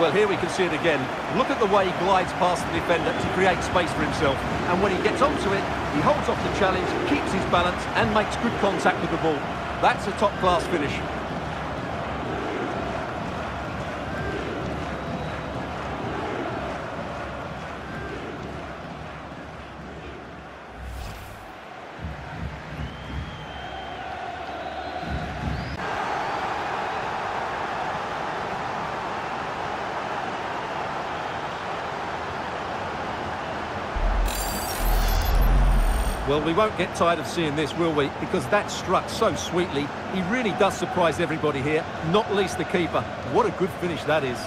Well, here we can see it again. Look at the way he glides past the defender to create space for himself. And when he gets onto it, he holds off the challenge, keeps his balance, and makes good contact with the ball. That's a top-class finish. Well, we won't get tired of seeing this, will we? Because that struck so sweetly. He really does surprise everybody here, not least the keeper. What a good finish that is.